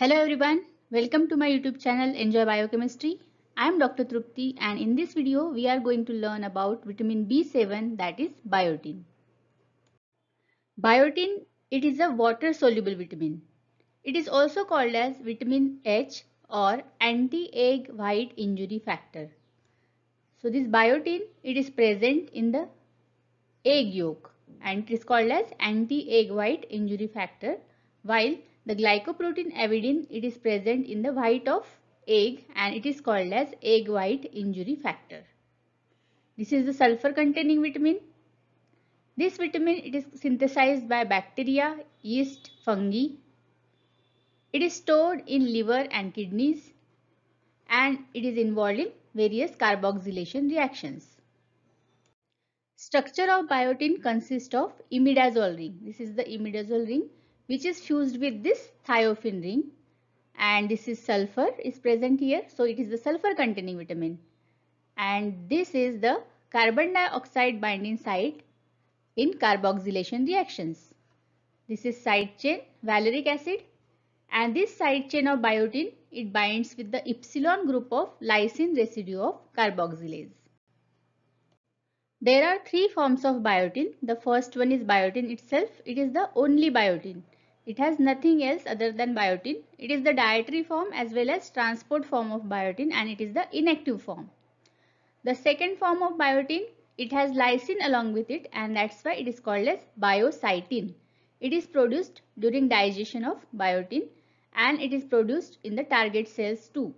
Hello everyone, welcome to my YouTube channel N'JOY Biochemistry. I am Dr. Trupti and in this video we are going to learn about vitamin B7 that is biotin. Biotin it is a water soluble vitamin. It is also called as vitamin H or anti-egg white injury factor. So this biotin it is present in the egg yolk and it is called as anti-egg white injury factor while the glycoprotein avidin it is present in the white of egg and it is called as egg white injury factor. This is the sulfur containing vitamin. This vitamin it is synthesized by bacteria, yeast, fungi. It is stored in liver and kidneys and it is involved in various carboxylation reactions. Structure of biotin consists of imidazole ring. This is the imidazole ring which is fused with this thiophene ring and this is sulfur is present here. So it is the sulfur containing vitamin and this is the carbon dioxide binding site in carboxylation reactions. This is side chain valeric acid and this side chain of biotin it binds with the epsilon group of lysine residue of carboxylase. There are three forms of biotin. The first one is biotin itself. It is the only biotin. It has nothing else other than biotin. It is the dietary form as well as transport form of biotin and it is the inactive form. The second form of biotin, it has lysine along with it and that's why it is called as biocytin. It is produced during digestion of biotin and it is produced in the target cells too.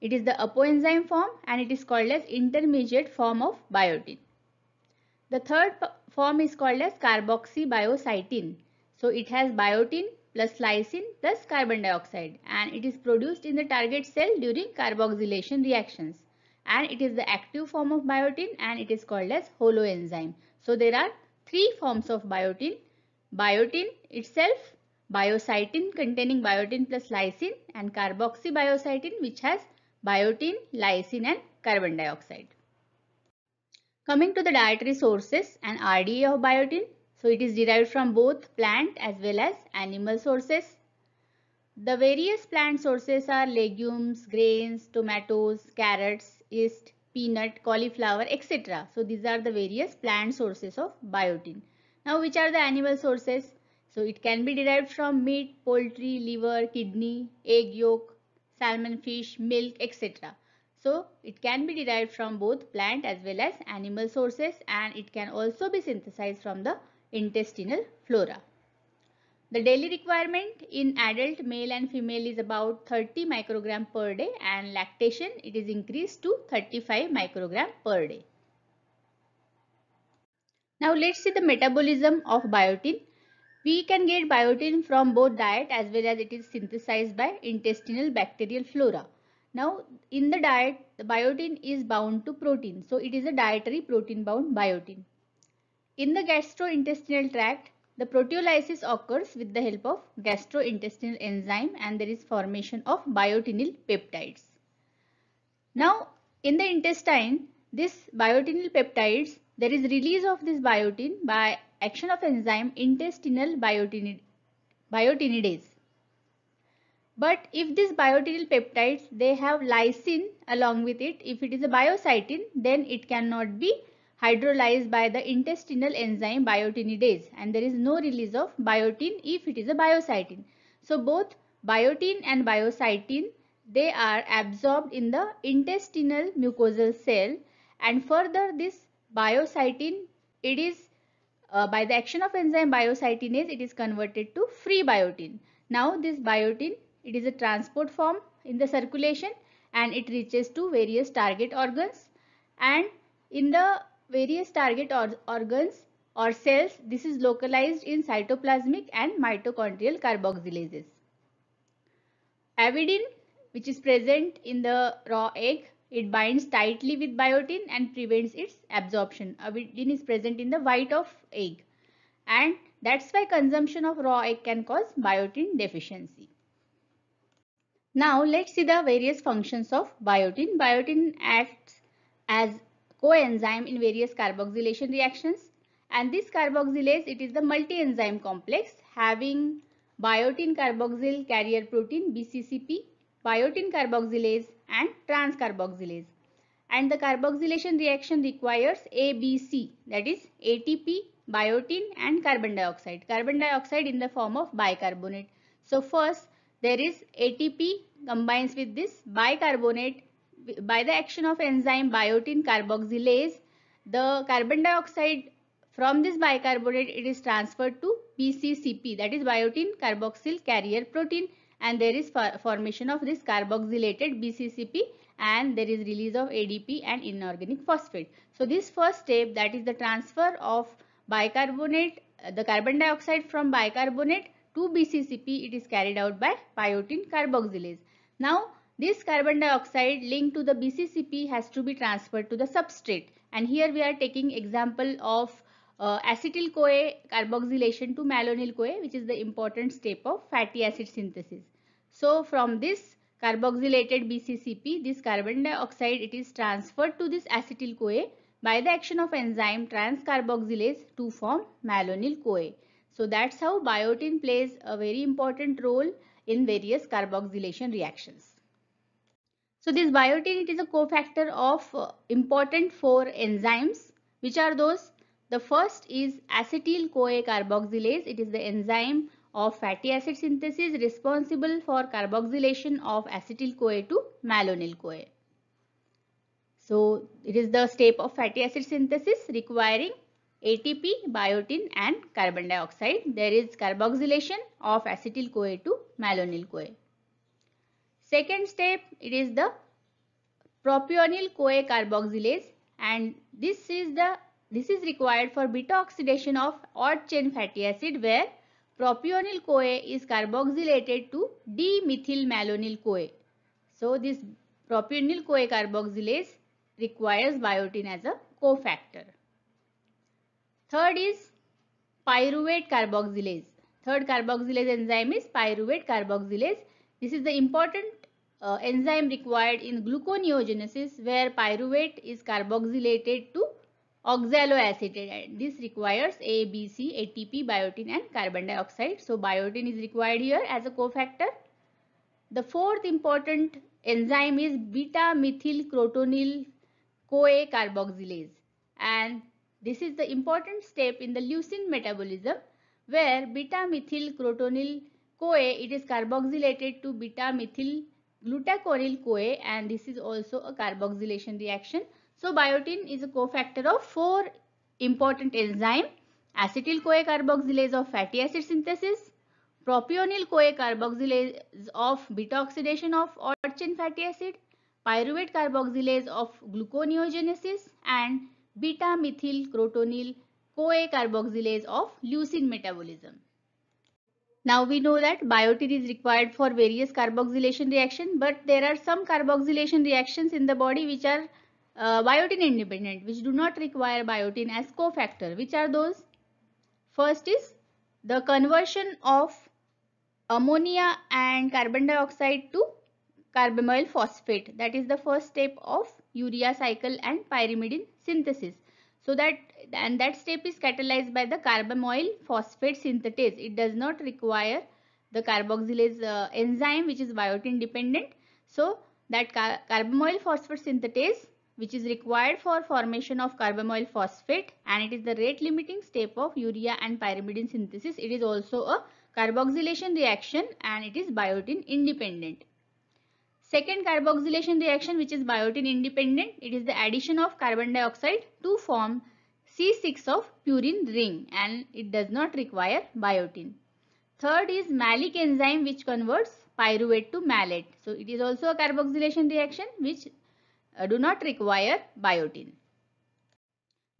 It is the apoenzyme form and it is called as intermediate form of biotin. The third form is called as carboxybiocytin. So it has biotin plus lysine plus carbon dioxide and it is produced in the target cell during carboxylation reactions and it is the active form of biotin and it is called as holoenzyme. So there are three forms of biotin. Biotin itself, biocytin containing biotin plus lysine and carboxybiocytin which has biotin, lysine and carbon dioxide. Coming to the dietary sources and RDA of biotin, so it is derived from both plant as well as animal sources. The various plant sources are legumes, grains, tomatoes, carrots, yeast, peanut, cauliflower, etc. So these are the various plant sources of biotin. Now which are the animal sources? So it can be derived from meat, poultry, liver, kidney, egg yolk, salmon fish, milk, etc. So it can be derived from both plant as well as animal sources and it can also be synthesized from the intestinal flora. The daily requirement in adult male and female is about 30 microgram per day and lactation it is increased to 35 microgram per day. Now let's see the metabolism of biotin. We can get biotin from both diet as well as it is synthesized by intestinal bacterial flora. Now in the diet the biotin is bound to protein. So it is a dietary protein bound biotin. In the gastrointestinal tract, the proteolysis occurs with the help of gastrointestinal enzyme and there is formation of biotinyl peptides. Now, in the intestine, this biotinyl peptides, there is release of this biotin by action of enzyme intestinal biotinid, biotinidase. But if these biotinyl peptides, they have lysine along with it, if it is a biocytin, then it cannot be hydrolyzed by the intestinal enzyme biotinidase and there is no release of biotin if it is a biocytin. So both biotin and biocytin they are absorbed in the intestinal mucosal cell and further this biocytin it is uh, by the action of enzyme biocytinase it is converted to free biotin. Now this biotin it is a transport form in the circulation and it reaches to various target organs and in the various target or organs or cells, this is localized in cytoplasmic and mitochondrial carboxylases. Avidin, which is present in the raw egg, it binds tightly with biotin and prevents its absorption. Avidin is present in the white of egg and that's why consumption of raw egg can cause biotin deficiency. Now let's see the various functions of biotin. Biotin acts as coenzyme in various carboxylation reactions and this carboxylase it is the multi-enzyme complex having biotin carboxyl carrier protein BCCP, biotin carboxylase and transcarboxylase. And the carboxylation reaction requires ABC that is ATP, biotin and carbon dioxide. Carbon dioxide in the form of bicarbonate. So first there is ATP combines with this bicarbonate by the action of enzyme biotin carboxylase. The carbon dioxide from this bicarbonate it is transferred to BCCP that is biotin carboxyl carrier protein and there is formation of this carboxylated BCCP and there is release of ADP and inorganic phosphate. So this first step that is the transfer of bicarbonate, the carbon dioxide from bicarbonate to BCCP it is carried out by biotin carboxylase. Now this carbon dioxide linked to the BCCP has to be transferred to the substrate and here we are taking example of uh, acetyl-CoA carboxylation to malonyl-CoA which is the important step of fatty acid synthesis. So from this carboxylated BCCP, this carbon dioxide it is transferred to this acetyl-CoA by the action of enzyme trans-carboxylase to form malonyl-CoA. So that's how biotin plays a very important role in various carboxylation reactions. So this biotin it is a cofactor of uh, important four enzymes which are those the first is acetyl-CoA carboxylase it is the enzyme of fatty acid synthesis responsible for carboxylation of acetyl-CoA to malonyl-CoA. So it is the step of fatty acid synthesis requiring ATP, biotin and carbon dioxide. There is carboxylation of acetyl-CoA to malonyl-CoA. Second step it is the propionyl-CoA carboxylase and this is the this is required for beta oxidation of odd chain fatty acid where propionyl CoA is carboxylated to d-methyl CoA. So this propionyl CoA carboxylase requires biotin as a cofactor. Third is pyruvate carboxylase. Third carboxylase enzyme is pyruvate carboxylase. This is the important uh, enzyme required in gluconeogenesis where pyruvate is carboxylated to oxaloacetate. This requires A, B, C, ATP, biotin and carbon dioxide. So biotin is required here as a cofactor. The fourth important enzyme is beta-methyl-crotonyl CoA carboxylase and this is the important step in the leucine metabolism where beta-methyl-crotonyl CoA it is carboxylated to beta-methyl glutaconyl CoA and this is also a carboxylation reaction. So biotin is a cofactor of four important enzyme acetyl-CoA carboxylase of fatty acid synthesis, propionyl-CoA carboxylase of beta oxidation of odd chain fatty acid, pyruvate carboxylase of gluconeogenesis and beta-methyl-crotonyl CoA carboxylase of leucine metabolism. Now we know that biotin is required for various carboxylation reaction but there are some carboxylation reactions in the body which are uh, biotin independent which do not require biotin as cofactor. Which are those? First is the conversion of ammonia and carbon dioxide to carbamyl phosphate. That is the first step of urea cycle and pyrimidine synthesis. So that and that step is catalyzed by the carbamoyl phosphate synthetase. It does not require the carboxylase uh, enzyme which is biotin dependent. So that car carbamyl phosphate synthetase which is required for formation of carbamoyl phosphate and it is the rate limiting step of urea and pyrimidine synthesis. It is also a carboxylation reaction and it is biotin independent. Second carboxylation reaction which is biotin independent, it is the addition of carbon dioxide to form C6 of purine ring and it does not require biotin. Third is malic enzyme which converts pyruvate to malate. So it is also a carboxylation reaction which uh, do not require biotin.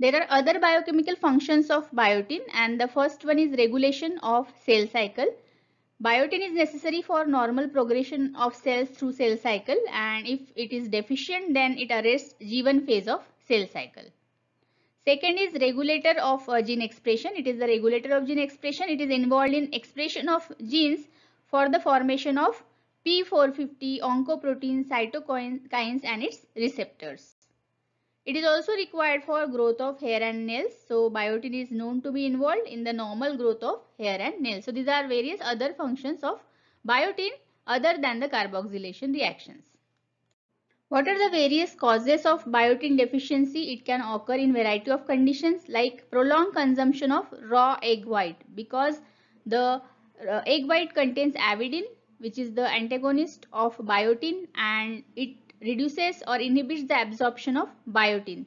There are other biochemical functions of biotin and the first one is regulation of cell cycle. Biotin is necessary for normal progression of cells through cell cycle and if it is deficient then it arrests G1 phase of cell cycle. Second is regulator of uh, gene expression. It is the regulator of gene expression. It is involved in expression of genes for the formation of P450 oncoprotein cytokines and its receptors. It is also required for growth of hair and nails. So biotin is known to be involved in the normal growth of hair and nails. So these are various other functions of biotin other than the carboxylation reactions. What are the various causes of biotin deficiency? It can occur in variety of conditions like prolonged consumption of raw egg white because the uh, egg white contains avidin which is the antagonist of biotin and it reduces or inhibits the absorption of biotin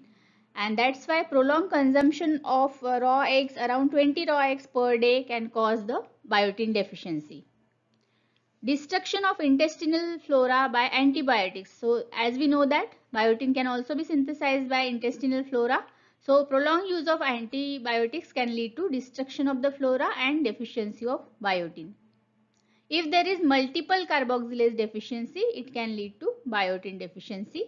and that's why prolonged consumption of uh, raw eggs around 20 raw eggs per day can cause the biotin deficiency. Destruction of intestinal flora by antibiotics. So as we know that biotin can also be synthesized by intestinal flora. So prolonged use of antibiotics can lead to destruction of the flora and deficiency of biotin. If there is multiple carboxylase deficiency, it can lead to biotin deficiency.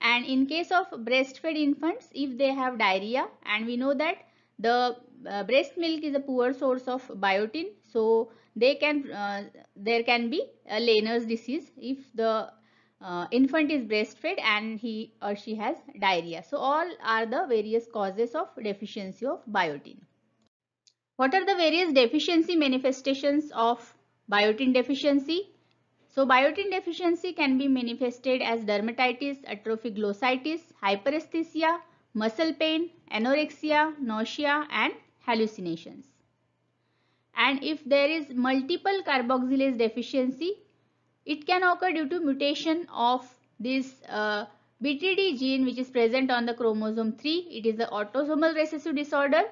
And in case of breastfed infants, if they have diarrhea and we know that the uh, breast milk is a poor source of biotin, so they can uh, there can be a Leiner's disease if the uh, infant is breastfed and he or she has diarrhea. So all are the various causes of deficiency of biotin. What are the various deficiency manifestations of Biotin deficiency. So biotin deficiency can be manifested as dermatitis, atrophic glossitis, hyperesthesia, muscle pain, anorexia, nausea and hallucinations. And if there is multiple carboxylase deficiency, it can occur due to mutation of this uh, BTD gene which is present on the chromosome 3. It is the autosomal recessive disorder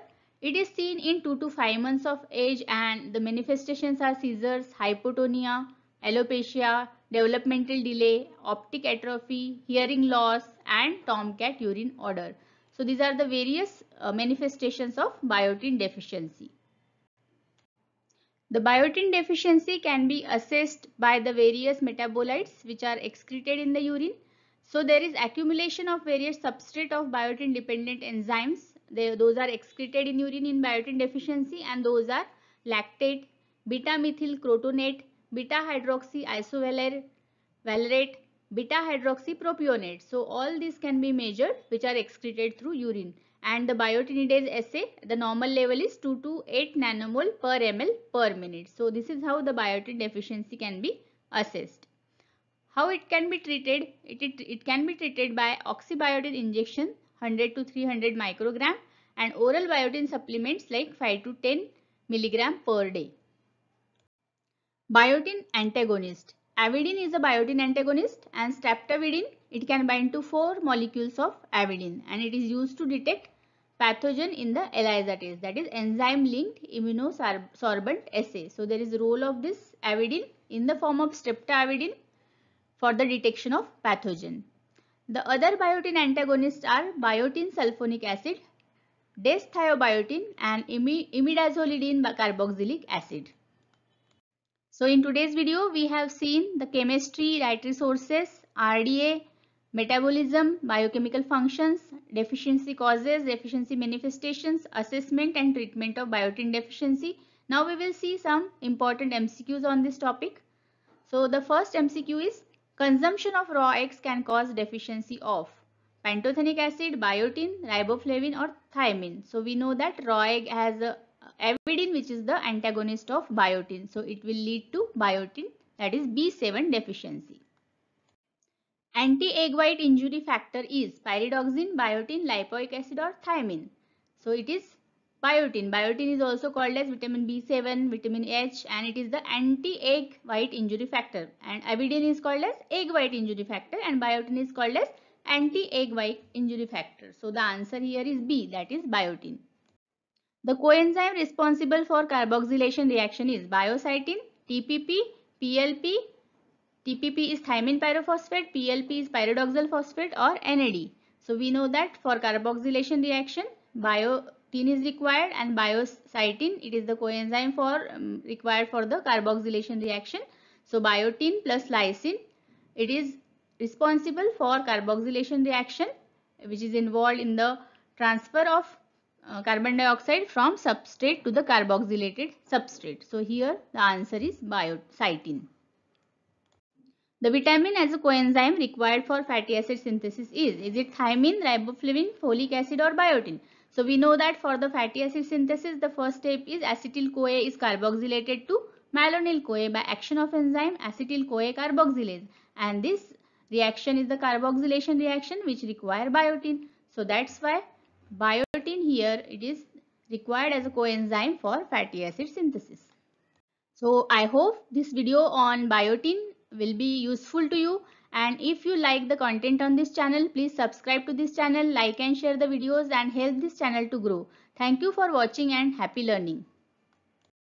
it is seen in 2 to 5 months of age and the manifestations are seizures, hypotonia, alopecia, developmental delay, optic atrophy, hearing loss and tomcat urine odor. So these are the various uh, manifestations of biotin deficiency. The biotin deficiency can be assessed by the various metabolites which are excreted in the urine. So there is accumulation of various substrate of biotin dependent enzymes they, those are excreted in urine in biotin deficiency and those are lactate, beta-methyl crotonate, beta-hydroxy isovalerate, beta-hydroxypropionate. So all these can be measured which are excreted through urine and the biotinidase assay the normal level is 2 to 8 nanomole per ml per minute. So this is how the biotin deficiency can be assessed. How it can be treated? It, it, it can be treated by oxybiotin injection 100 to 300 microgram and oral biotin supplements like 5 to 10 milligram per day. Biotin antagonist. Avidin is a biotin antagonist and streptavidin it can bind to four molecules of avidin and it is used to detect pathogen in the ELISA test that is enzyme linked immunosorbent assay. So there is role of this avidin in the form of streptavidin for the detection of pathogen. The other biotin antagonists are biotin sulfonic acid, desthiobiotin and imidazolidine carboxylic acid. So in today's video we have seen the chemistry, dietary sources, RDA, metabolism, biochemical functions, deficiency causes, deficiency manifestations, assessment and treatment of biotin deficiency. Now we will see some important MCQs on this topic. So the first MCQ is Consumption of raw eggs can cause deficiency of pantothenic acid, biotin, riboflavin or thiamine. So we know that raw egg has a avidin which is the antagonist of biotin. So it will lead to biotin that is B7 deficiency. Anti-egg white injury factor is pyridoxine, biotin, lipoic acid or thiamine. So it is Biotin. Biotin is also called as vitamin B7, vitamin H and it is the anti-egg white injury factor. And avidin is called as egg white injury factor and biotin is called as anti-egg white injury factor. So the answer here is B that is biotin. The coenzyme responsible for carboxylation reaction is biocytin, TPP, PLP. TPP is thiamine pyrophosphate, PLP is pyridoxal phosphate or NAD. So we know that for carboxylation reaction, biotin is required and biocytin it is the coenzyme for um, required for the carboxylation reaction. So biotin plus lysine it is responsible for carboxylation reaction which is involved in the transfer of uh, carbon dioxide from substrate to the carboxylated substrate. So here the answer is biocytin The vitamin as a coenzyme required for fatty acid synthesis is, is it thiamine, riboflavin, folic acid or biotin? So we know that for the fatty acid synthesis, the first step is acetyl-CoA is carboxylated to malonyl-CoA by action of enzyme acetyl-CoA carboxylase. And this reaction is the carboxylation reaction which require biotin. So that's why biotin here it is required as a coenzyme for fatty acid synthesis. So I hope this video on biotin will be useful to you. And if you like the content on this channel please subscribe to this channel like and share the videos and help this channel to grow. Thank you for watching and happy learning